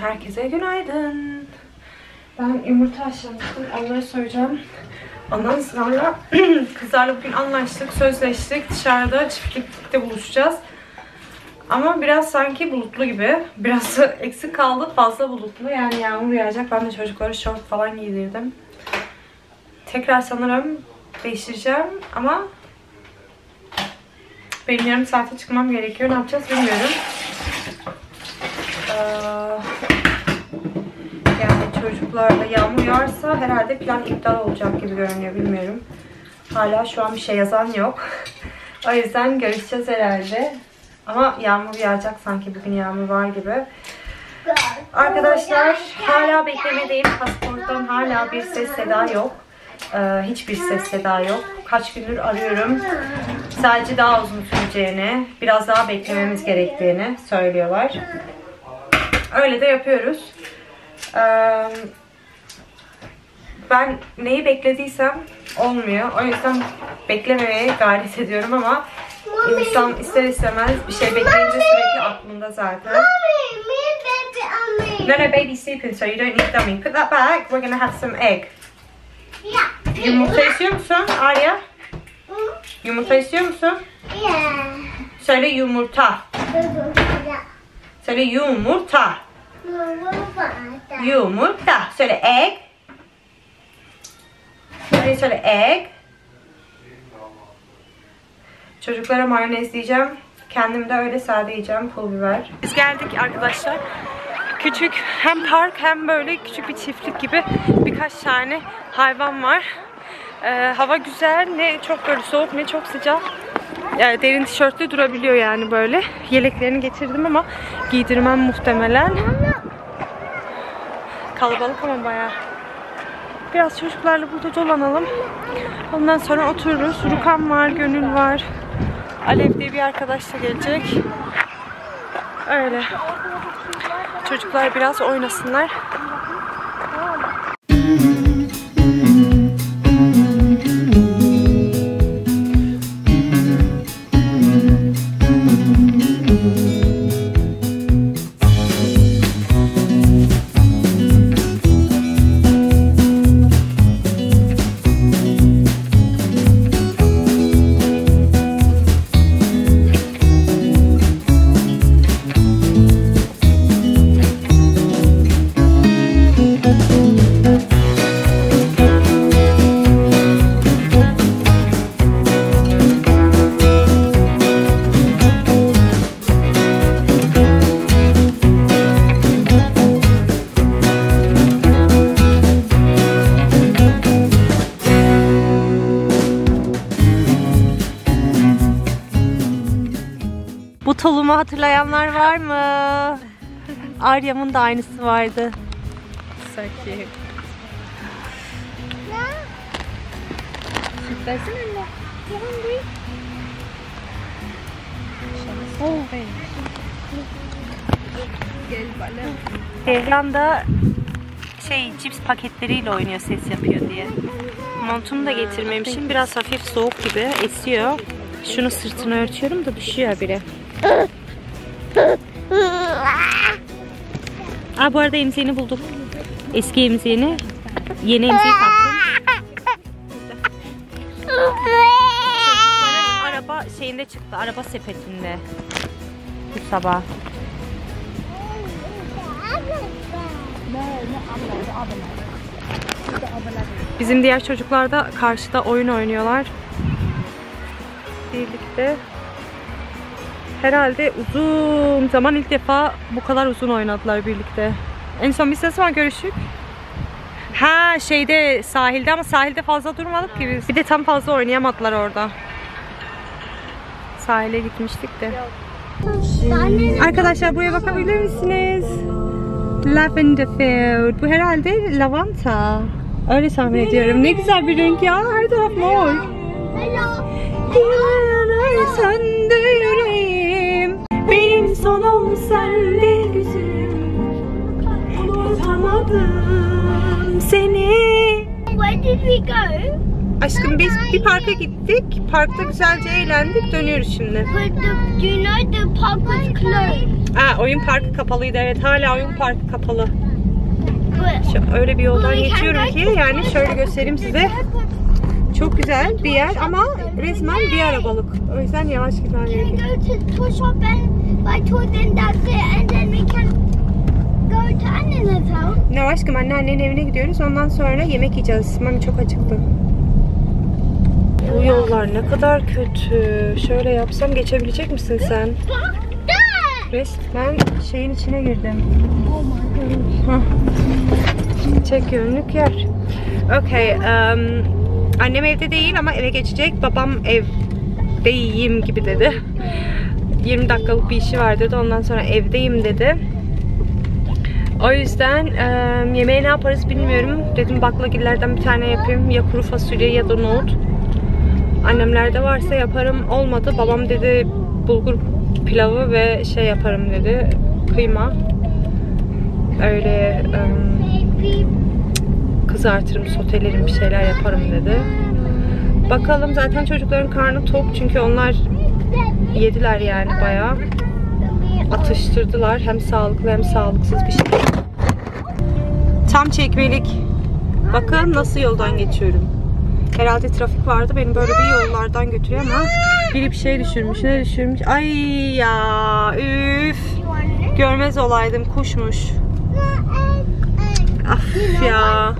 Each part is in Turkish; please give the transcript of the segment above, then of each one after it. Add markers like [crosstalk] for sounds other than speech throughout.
Herkese günaydın. Ben yumurta haşlamıştım. Onları soyacağım. Ondan sonra [clears throat] kızlarla bugün anlaştık, sözleştik. Dışarıda çiftlikte buluşacağız. Ama biraz sanki bulutlu gibi. Biraz [laughs] eksik kaldı. Fazla bulutlu. Yani yağmur yağacak. Ben de çocuklara şort falan giydirdim. Tekrar sanırım değiştireceğim ama benim yarım saate çıkmam gerekiyor. Ne yapacağız bilmiyorum. Ee, çocuklarla yağmur yağarsa herhalde plan iptal olacak gibi görünüyor. Bilmiyorum. Hala şu an bir şey yazan yok. [laughs] o yüzden görüşeceğiz herhalde. Ama yağmur yağacak sanki. Bugün yağmur var gibi. Arkadaşlar hala beklemedeyim. Pasaporttan hala bir ses seda yok. Ee, hiçbir ses seda yok. Kaç gündür arıyorum. Sadece daha uzun süreceğini, biraz daha beklememiz gerektiğini söylüyorlar. Öyle de yapıyoruz. Ben neyi beklediysem olmuyor. O yüzden beklememeye gayret ediyorum ama insan ister istemez bir şey bekleyince sürekli aklında zaten. No, no, baby's sleeping, so you don't need dummy. Put that back. We're gonna have some egg. Yumurta istiyor musun Arya? Yumurta istiyor musun? Söyle yumurta. Söyle yumurta. Yumurta. Söyle egg. Söyle söyle egg. Çocuklara mayonez diyeceğim. Kendim de öyle sade yiyeceğim pul biber. Biz geldik arkadaşlar. Küçük hem park hem böyle küçük bir çiftlik gibi birkaç tane hayvan var. Ee, hava güzel. Ne çok böyle soğuk ne çok sıcak. Yani derin tişörtlü durabiliyor yani böyle. Yeleklerini getirdim ama giydirmem muhtemelen. Kalabalık ama bayağı. Biraz çocuklarla burada dolanalım. Ondan sonra otururuz. Rukan var, Gönül var. Alev diye bir arkadaş da gelecek. Öyle. Çocuklar biraz oynasınlar. Bu tulumu hatırlayanlar var mı? Aryam'ın da aynısı vardı. So cute. Versene anne. Balım. Devran da şey cips paketleriyle oynuyor ses yapıyor diye. Montumu da getirmemişim. Biraz hafif soğuk gibi esiyor. Şunu sırtını örtüyorum da düşüyor biri. Aa, bu arada emziğini bulduk. Eski emziğini. Yeni emziği taktım. Araba şeyinde çıktı. Araba sepetinde. Bu sabah. Bizim diğer çocuklar da karşıda oyun oynuyorlar. Birlikte. Herhalde uzun zaman ilk defa bu kadar uzun oynadılar birlikte. En son biz ne zaman görüştük? Ha şeyde sahilde ama sahilde fazla durmadık ki biz. Bir de tam fazla oynayamadılar orada. Sahile gitmiştik de. Arkadaşlar buraya bakabilir misiniz? Lavender field. Bu herhalde lavanta. Öyle tahmin ediyorum. Ne güzel bir renk ya. Her taraf mor. Hello. Yanar sende yüreğim. Sonum sende güzelim. Unutamadım seni. Where did we go? Aşkım biz bir parka gittik. Parkta güzelce eğlendik. Dönüyoruz şimdi. But the, you know the park was closed. Aa, oyun parkı kapalıydı evet hala oyun parkı kapalı. But Şu, öyle bir yoldan geçiyorum ki yani şöyle göstereyim size. Çok güzel bir yer ama resmen bir arabalık. O yüzden yavaş gitmem Can we gerekiyor. go to toy shop and buy toys and that's it and then we can go to Anna's house? Ne aşkım anneannenin evine gidiyoruz. Ondan sonra yemek yiyeceğiz. Mami çok acıktı. Bu yollar ne kadar kötü. Şöyle yapsam geçebilecek misin sen? Resmen şeyin içine girdim. Hah. Tek yönlük yer. Okay. um, annem evde değil ama eve geçecek. Babam evdeyim gibi dedi. 20 dakikalık bir işi var dedi. Ondan sonra evdeyim dedi. O yüzden e, yemeği ne yaparız bilmiyorum. Dedim baklagillerden bir tane yapayım. Ya kuru fasulye ya da nohut. Annemlerde varsa yaparım. Olmadı. Babam dedi bulgur pilavı ve şey yaparım dedi. Kıyma. Öyle e, kızartırım, sotelerim bir şeyler yaparım dedi. Bakalım zaten çocukların karnı tok çünkü onlar yediler yani bayağı. Atıştırdılar. Hem sağlıklı hem sağlıksız bir şey. Tam çekmelik. Bakın nasıl yoldan geçiyorum. Herhalde trafik vardı. Beni böyle bir yollardan götürüyor ama biri bir şey düşürmüş. Ne düşürmüş? Ay ya üf. Görmez olaydım. Kuşmuş. Af ya.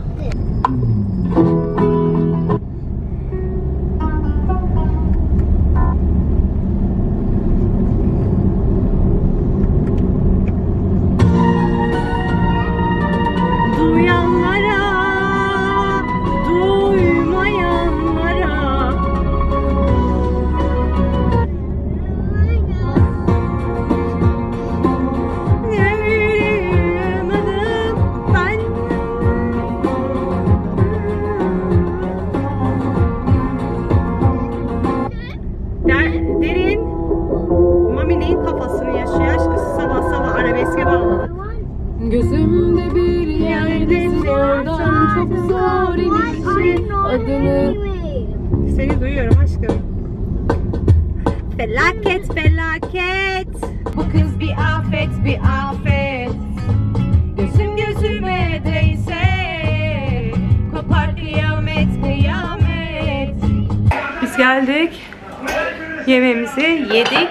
Yemeğimizi yedik.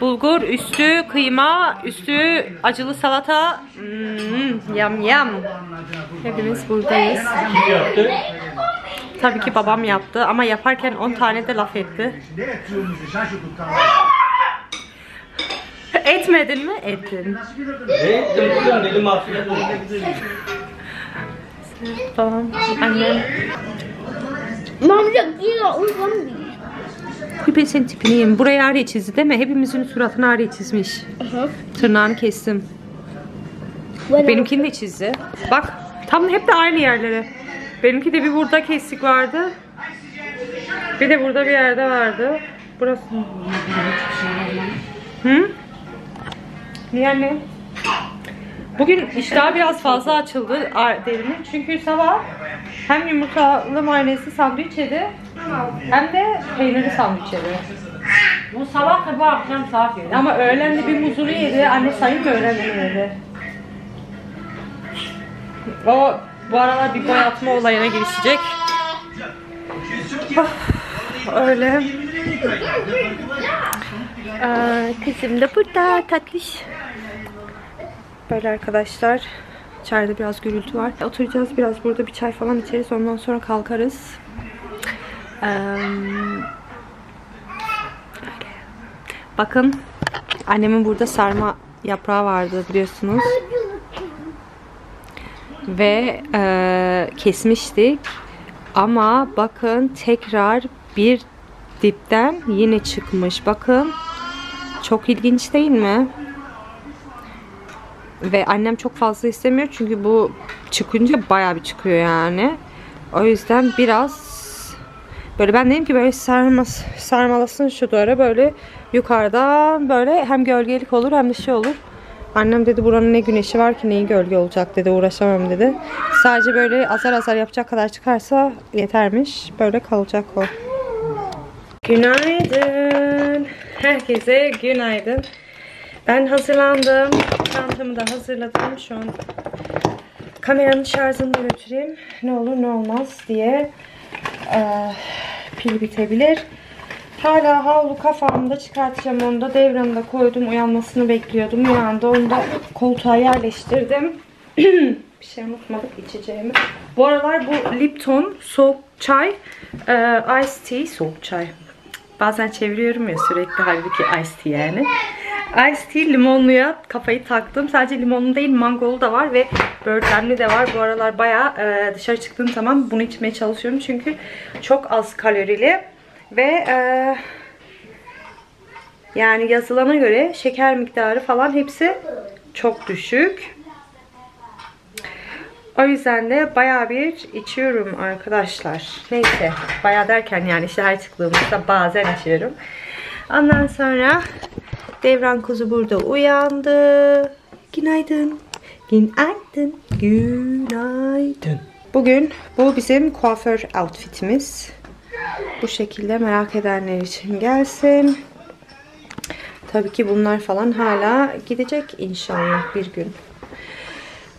Bulgur üstü kıyma, üstü acılı salata. Hmm, yam yam. Hepimiz buradayız. Tabii ki babam yaptı ama yaparken 10 tane de laf etti. Etmedin mi? Ettin. Ettim dedim olsun. Tamam. Annem. You got all zombies. Küpe senin tipini yiyeyim. Buraya ağrıya çizdi değil mi? Hepimizin suratını ağrıya çizmiş. Tırnağını kestim. Benimkini de çizdi. Bak tam hep de aynı yerlere. Benimki de bir burada kesik vardı. Bir de burada bir yerde vardı. Burası. Hı? Niye anne? Bugün iştah biraz fazla açıldı derinin. Çünkü sabah hem yumurtalı mayonezli sandviç yedi hem de peynirli sandviç yedi. Bu sabah da bu akşam saat yedi. Ama öğlen de bir muzunu yedi. Anne sayın mı öğlen de yedi? O bu aralar bir boyatma olayına girişecek. Oh, öyle. Ee, kızım da burada tatlış. Böyle arkadaşlar. İçeride biraz gürültü var. Oturacağız biraz burada bir çay falan içeriz. Ondan sonra kalkarız. Ee, Bakın annemin burada sarma yaprağı vardı biliyorsunuz. Ve e, kesmiştik. Ama bakın tekrar bir dipten yine çıkmış. Bakın çok ilginç değil mi? Ve annem çok fazla istemiyor çünkü bu çıkınca bayağı bir çıkıyor yani. O yüzden biraz Böyle ben dedim ki böyle sarmas, sarmalasın şu duvara böyle yukarıdan böyle hem gölgelik olur hem de şey olur. Annem dedi buranın ne güneşi var ki neyi gölge olacak dedi uğraşamam dedi. Sadece böyle azar azar yapacak kadar çıkarsa yetermiş. Böyle kalacak o. Günaydın. Herkese günaydın. Ben hazırlandım. Çantamı da hazırladım. Şu an kameranın şarjını da götüreyim. Ne olur ne olmaz diye. Ee, pil bitebilir. Hala havlu kafamda çıkartacağım onu da devranı da koydum. Uyanmasını bekliyordum. Uyandı. Onu da koltuğa yerleştirdim. [clears throat] Bir şey unutmadık içeceğimi. Bu aralar bu Lipton soğuk çay, e, ice tea, soğuk çay. Bazen çeviriyorum ya sürekli halbuki ice tea yani. Ice tea limonluya kafayı taktım. Sadece limonlu değil mangolu da var ve böğürtlenli de var. Bu aralar bayağı e, dışarı çıktığım zaman bunu içmeye çalışıyorum. Çünkü çok az kalorili ve e, yani yazılana göre şeker miktarı falan hepsi çok düşük. O yüzden de bayağı bir içiyorum arkadaşlar. Neyse bayağı derken yani işte çıktığımızda bazen içiyorum. Ondan sonra Devran kuzu burada uyandı. Günaydın. Günaydın. Günaydın. Bugün bu bizim kuaför outfitimiz. Bu şekilde merak edenler için gelsin. Tabii ki bunlar falan hala gidecek inşallah bir gün.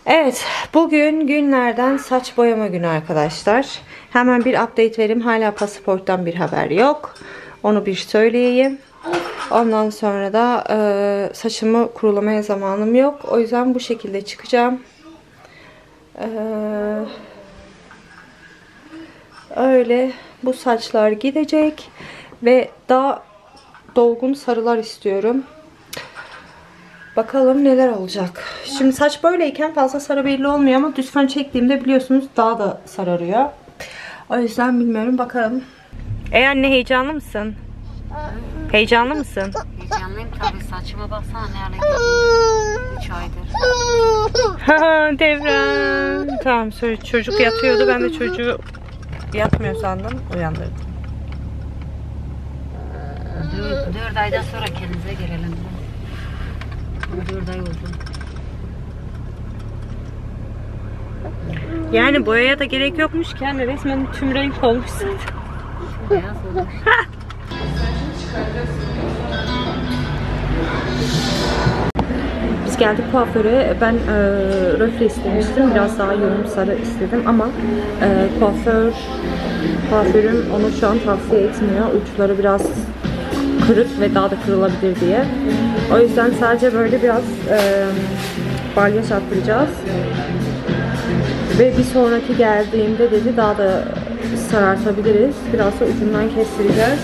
Evet, bugün günlerden saç boyama günü arkadaşlar. Hemen bir update vereyim. Hala pasaporttan bir haber yok. Onu bir söyleyeyim. Ondan sonra da e, saçımı kurulamaya zamanım yok. O yüzden bu şekilde çıkacağım. E, öyle bu saçlar gidecek ve daha dolgun sarılar istiyorum. Bakalım neler olacak. Şimdi saç böyleyken fazla sarı belli olmuyor ama düz fön çektiğimde biliyorsunuz daha da sararıyor. O yüzden bilmiyorum bakalım. Ey anne heyecanlı mısın? Heyecanlı mısın? Heyecanlıyım tabii saçıma baksana ne hale geldi. 3 aydır. [laughs] Devran. Tamam söyle çocuk yatıyordu. Ben de çocuğu yatmıyor sandım. Uyandırdım. 4 aydan sonra kendimize gelelim. 4 ay oldu. Yani boyaya da gerek yokmuş ki anne resmen tüm renk olmuş zaten. Beyaz oldu. [laughs] Biz geldik kuaföre. Ben e, röfle istemiştim. Biraz daha yoğun sarı istedim ama e, kuaför kuaförüm onu şu an tavsiye etmiyor. Uçları biraz kırık ve daha da kırılabilir diye. O yüzden sadece böyle biraz e, balyaj attıracağız. Ve bir sonraki geldiğimde dedi daha da sarartabiliriz. Biraz da ucundan kestireceğiz.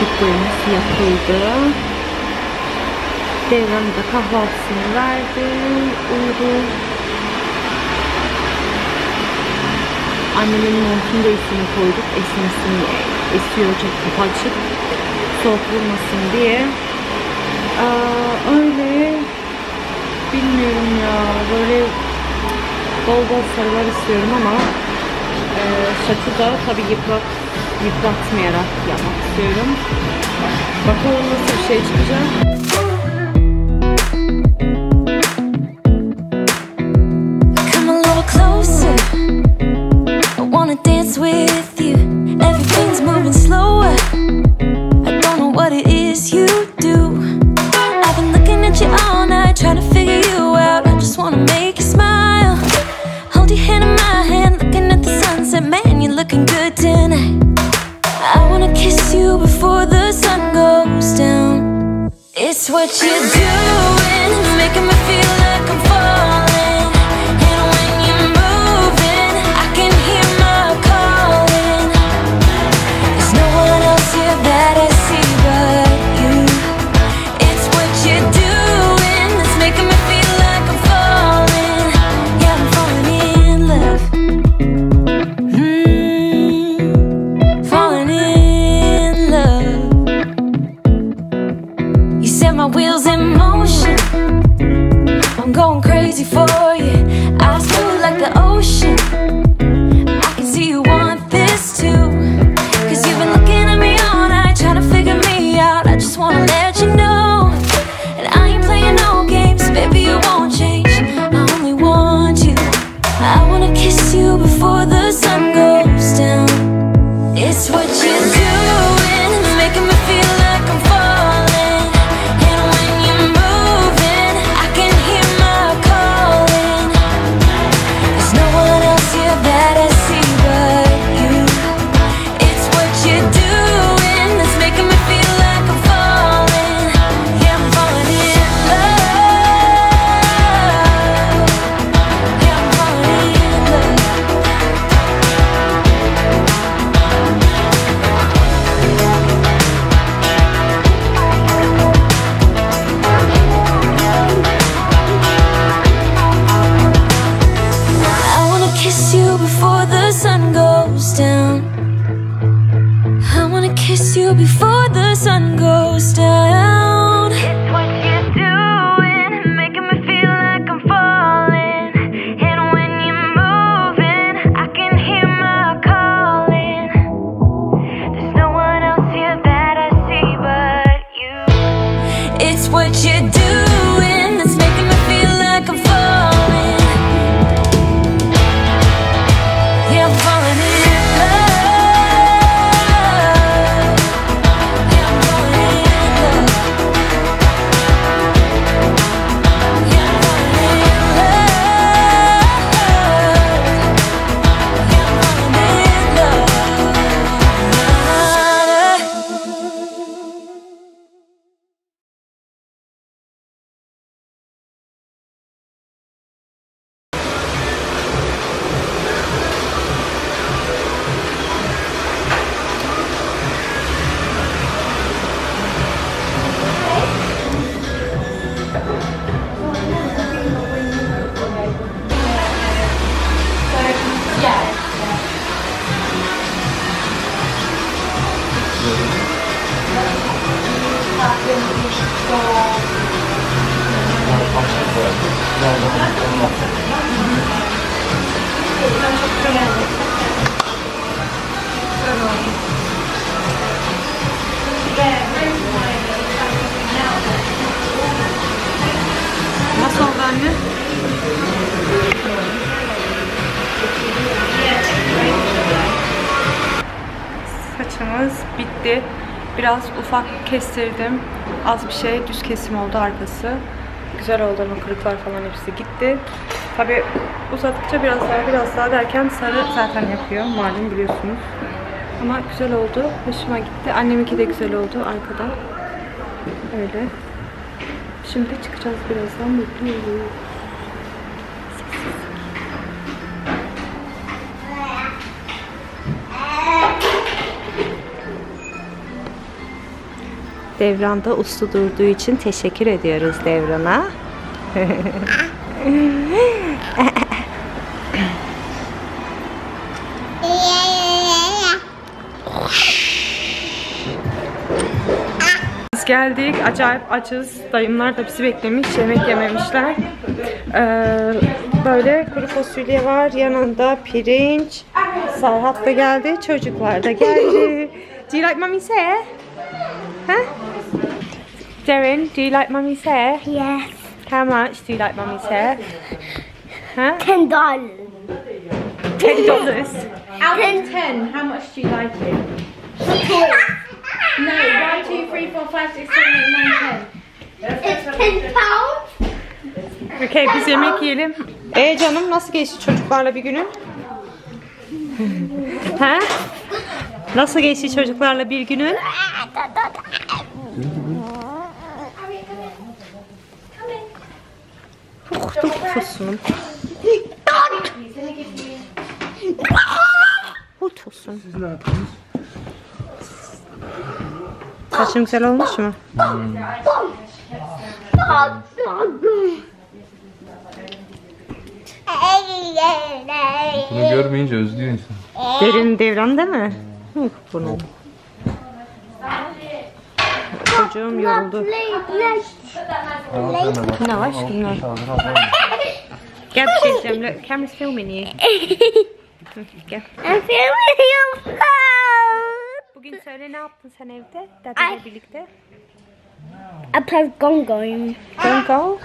Bitlerimiz yapıldı. Devran da kahvaltısını verdi. Uyudu. Annemin montunu da üstüne koyduk. Esmesin. Esiyor çok açık. Soğuk vurmasın diye. Aa, öyle. Bilmiyorum ya. Böyle bol bol sarılar istiyorum ama e, saçı da tabii yıprat, yıpratmayarak yapmak istiyorum. Bakalım nasıl bir şey çıkacak. Dance with you. Everything's moving slower. What you're doing, for the before. Anne? Saçımız bitti. Biraz ufak kestirdim. Az bir şey düz kesim oldu arkası. Güzel oldu ama kırıklar falan hepsi gitti. Tabi uzadıkça biraz daha biraz daha derken sarı zaten yapıyor. Malum biliyorsunuz. Ama güzel oldu. Hoşuma gitti. Anneminki de güzel oldu arkada. Öyle. Şimdi çıkacağız birazdan. Mutluyuz. Devran'da uslu durduğu için teşekkür ediyoruz Devran'a. [laughs] geldik. Acayip açız. Dayımlar da bizi beklemiş. Yemek yememişler. Ee, böyle kuru fasulye var. Yanında pirinç. Serhat da geldi. Çocuklar da geldi. [laughs] Do you like mommy say? Huh? Darren, do you like mommy say? Yes. How much do you like mommy say? Huh? Ten dollars. Ten dollars. Out of ten, how much do you like it? [laughs] No, one, two, three, four, five, six, seven, eight, nine, ten. It's ten pounds. Okay, biz yemek yiyelim. Ee canım nasıl geçti çocuklarla bir günün? ha? Nasıl geçti çocuklarla bir günün? Dur kusun. Otursun. Siz ne yaptınız? Saçın güzel olmuş mu? Bunu görmeyince özlüyor insan. Derin devran değil mi? Hı, bunu. Çocuğum yoruldu. Ne var? Şunlar. Gel bir şey diyeceğim. Look, camera's filming you. Gel. I'm your phone. Bugün söyle ne yaptın sen evde? Dadıyla birlikte. I played Gong Gong. Don't go.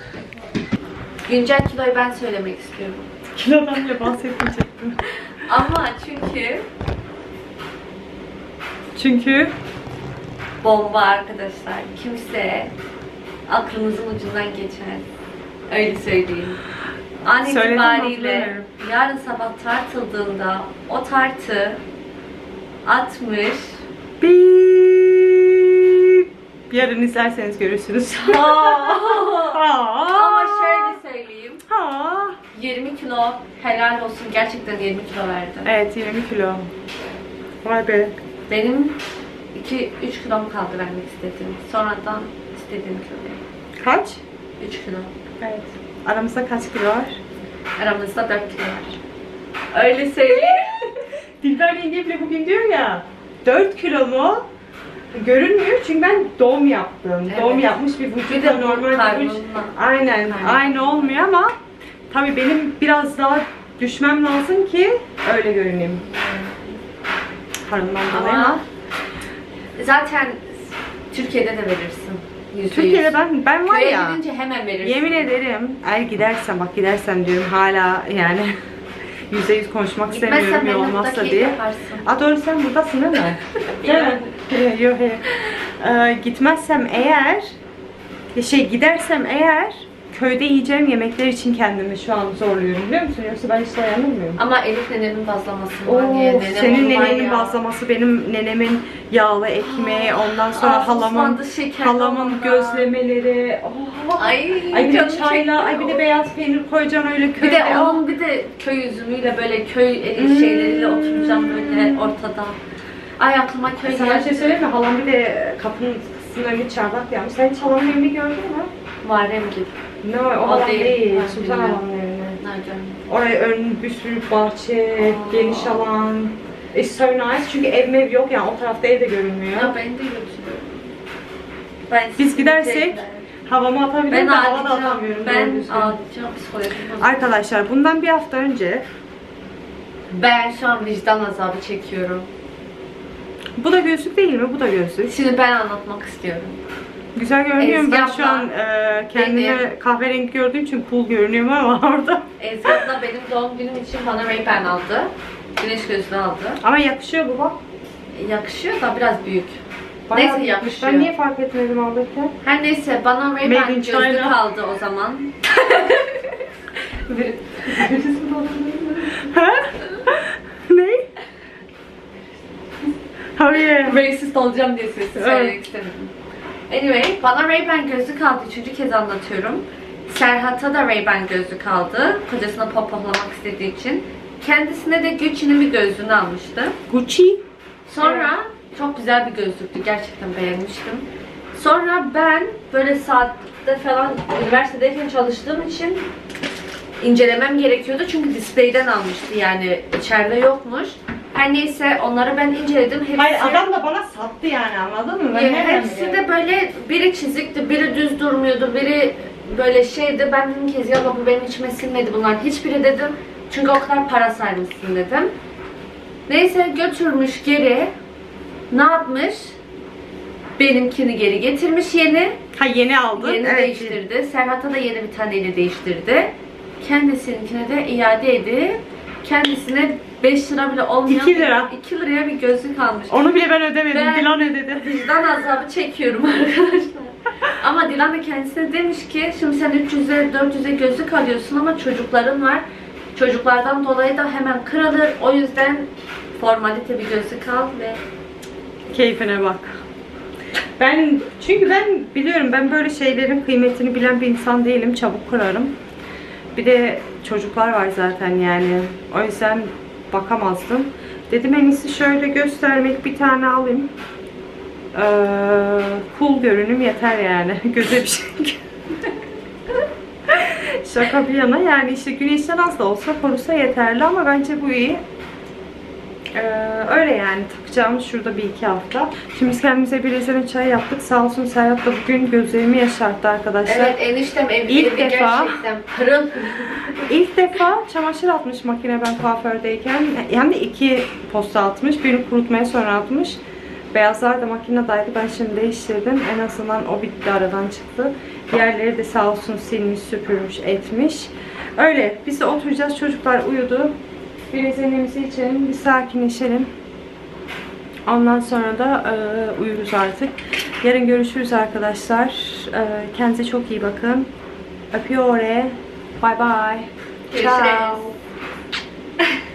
Güncel kiloyu ben söylemek istiyorum. Kilodan bile bahsetmeyecektim. [laughs] Ama çünkü Çünkü bomba arkadaşlar. Kimse aklınızın ucundan geçmez. Öyle söyleyeyim. An Söyledim, itibariyle yarın sabah tartıldığında o tartı 60 Bip. Yarın izlerseniz görürsünüz. [laughs] ama şöyle söyleyeyim. Ha. 20 kilo helal olsun gerçekten 20 kilo verdi. Evet 20 kilo. Vay be. Benim 2-3 kilom kaldı vermek istediğim. Sonradan istediğim kilo. Kaç? 3 kilo. Evet. Aramızda kaç kilo var? Aramızda 4 kilo var. Öyle söyleyeyim. [laughs] Dilber yenge bile bugün diyor ya 4 kilo mu? Görünmüyor çünkü ben doğum yaptım. Evet. Doğum yapmış bir vücutla normal vücut. Aynen, Aynen. aynı olmuyor ama tabii benim biraz daha düşmem lazım ki öyle görüneyim. Karnımdan dolayı ama. Zaten Türkiye'de de verirsin. Yüzde Türkiye'de yüz. ben ben var Köye ya. gidince hemen verirsin. Yemin ederim eğer gidersem bak gidersem diyorum hala yani yüzde yüz konuşmak istemiyorum ya olmazsa diye. Aa doğru sen buradasın değil mi? Evet. Yok yok. yok. Ee, gitmezsem eğer şey gidersem eğer köyde yiyeceğim yemekler için kendimi şu an zorluyorum biliyor musun? Yoksa ben hiç dayanamıyorum. Ama Elif nenemin bazlamasını var diye. Oo, Nenem senin nenenin ya. bazlaması, benim nenemin yağlı ekmeği, ondan sonra Aa, halamın şeker halamın olmadan. gözlemeleri. Oh. Ay, Ay bir de çayla, ay bir de beyaz peynir koyacaksın öyle köyde. Bir de Oh. onun bir de köy üzümüyle böyle köy Hmm. şeyleriyle oturacağım böyle ortada. Ay aklıma köy Sana bir geldi. şey söyleyeyim mi? Halam bir de kapının kısmına önüne çardak yapmış. Sen hiç halamın evini gördün mü? Muharrem gibi. Ne o, O halam değil. değil. Sultan. Nereden? Oraya ön bir sürü bahçe, Aa. geniş alan. It's so nice çünkü ev mev yok yani o tarafta ev de görünmüyor. Ya ben de götürüyorum. Ben Biz gidersek beklerim. Havama atabiliyorum Ben da hava da atamıyorum. Ben ağlayacağım. Psikolojim. Arkadaşlar bundan bir hafta önce Ben şu an vicdan azabı çekiyorum. bu da gözlük değil mi? Bu da gözlük. Şimdi ben anlatmak istiyorum. Güzel görünüyor mu? Ezgi Ben şu abla, an e, kendime benim- kahverengi gördüğüm için cool görünüyorum ama [laughs] orada. Ezgi abla benim doğum günüm için bana Ray-Ban aldı. Güneş gözlüğü aldı. Ama yakışıyor bu bak. Yakışıyor da biraz büyük. Bayağı Neyse büyükmüş. yakışıyor. Ben niye fark etmedim alırken? Her neyse bana Made in Ray-Ban gözlük China. aldı o zaman. [laughs] Ne? [laughs] Hayır. Racist olacağım diye size söylemek istemedim. Anyway, bana Ray-Ban gözlük aldı. Üçüncü kez anlatıyorum. Serhat'a da Ray-Ban gözlük aldı. Kocasına popohlamak istediği için. Kendisine de Gucci'nin bir gözlüğünü almıştı. Gucci. Sonra çok güzel bir gözlüktü. Gerçekten beğenmiştim. Sonra ben böyle saatte falan üniversitedeyken çalıştığım için incelemem gerekiyordu. Çünkü display'den almıştı yani içeride yokmuş. Her neyse onları ben inceledim. Hepsi, Hayır adam da bana sattı yani anladın mı? Ben nereden hepsi de böyle biri çizikti, biri düz durmuyordu, biri böyle şeydi. Ben dedim ki ya bu benim içime sinmedi bunlar. Hiçbiri dedim. Çünkü o kadar para sarmışsın dedim. Neyse götürmüş geri. Ne yapmış? Benimkini geri getirmiş yeni. Ha yeni aldın. Yeni Evet. değiştirdi. Serhat'a da yeni bir taneyle değiştirdi. Kendisininkine de iade edip kendisine 5 lira bile olmayan İki lira. 2 liraya bir gözlük almış. Onu bile ben ödemedim. Ben- Dilan ödedi. Vicdan azabı çekiyorum [laughs] arkadaşlar. ama Dilan da kendisine demiş ki şimdi sen 300'e 400'e gözlük alıyorsun ama çocukların var. Çocuklardan dolayı da hemen kırılır. O yüzden formalite bir gözlük al ve Keyfine bak. Ben çünkü ben biliyorum ben böyle şeylerin kıymetini bilen bir insan değilim. Çabuk kırarım. Bir de çocuklar var zaten yani. O yüzden bakamazdım. Dedim en iyisi şöyle göstermek bir tane alayım. Ee, cool görünüm yeter yani. [laughs] Göze bir şey. [laughs] Şaka bir yana yani işte güneşten az da olsa korusa yeterli ama bence bu iyi. Ee, öyle yani takacağımız şurada bir iki hafta. Şimdi biz kendimize bir rezene çay yaptık. Sağ olsun Serhat da bugün gözlerimi yaşarttı arkadaşlar. Evet eniştem evde İlk defa- gerçekten pırıl İlk defa çamaşır atmış makine ben kuafördeyken. Yani iki posta atmış. Birini kurutmaya sonra atmış. Beyazlar da makinedeydi. Ben şimdi değiştirdim. En azından o bitti aradan çıktı. Diğerleri de sağ olsun silmiş, süpürmüş, etmiş. Öyle. Biz de oturacağız. Çocuklar uyudu. Bir rezenemizi içelim. Bir sakinleşelim. Ondan sonra da e, uyuruz artık. Yarın görüşürüz arkadaşlar. E, kendinize çok iyi bakın. Öpüyorum. Bye bye. Görüşürüz. Ciao. [laughs]